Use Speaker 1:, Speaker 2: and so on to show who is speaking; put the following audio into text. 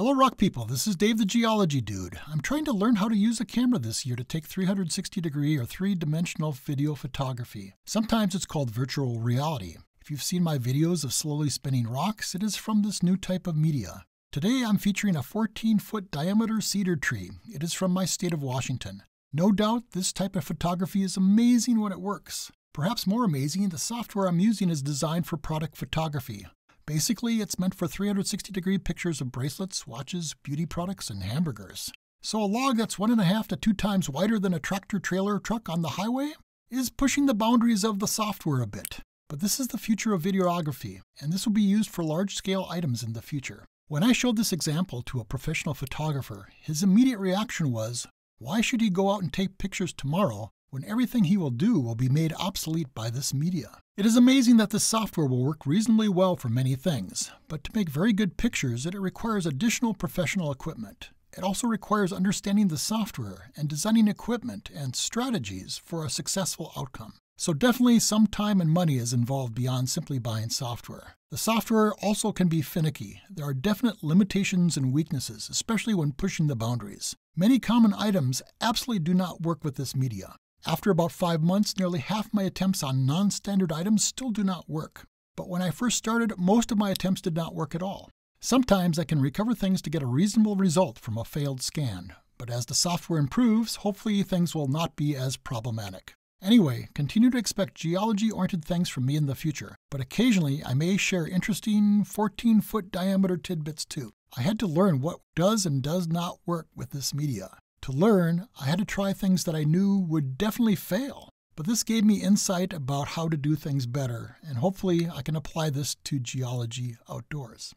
Speaker 1: Hello, rock people. This is Dave the Geology Dude. I'm trying to learn how to use a camera this year to take 360 degree or three dimensional video photography. Sometimes it's called virtual reality. If you've seen my videos of slowly spinning rocks, it is from this new type of media. Today I'm featuring a 14 foot diameter cedar tree. It is from my state of Washington. No doubt this type of photography is amazing when it works. Perhaps more amazing, the software I'm using is designed for product photography. Basically, it's meant for 360 degree pictures of bracelets, watches, beauty products, and hamburgers. So a log that's one and a half to two times wider than a tractor trailer truck on the highway is pushing the boundaries of the software a bit. But this is the future of videography, and this will be used for large scale items in the future. When I showed this example to a professional photographer, his immediate reaction was, why should he go out and take pictures tomorrow when everything he will do will be made obsolete by this media? It is amazing that this software will work reasonably well for many things, but to make very good pictures, it requires additional professional equipment. It also requires understanding the software and designing equipment and strategies for a successful outcome. So definitely some time and money is involved beyond simply buying software. The software also can be finicky. There are definite limitations and weaknesses, especially when pushing the boundaries. Many common items absolutely do not work with this media. After about five months, nearly half my attempts on non standard items still do not work. But when I first started, most of my attempts did not work at all. Sometimes I can recover things to get a reasonable result from a failed scan, but as the software improves, hopefully things will not be as problematic. Anyway, continue to expect geology oriented things from me in the future, but occasionally I may share interesting 14 foot diameter tidbits too. I had to learn what does and does not work with this media. To learn, I had to try things that I knew would definitely fail. But this gave me insight about how to do things better, and hopefully I can apply this to geology outdoors.